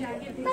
哎。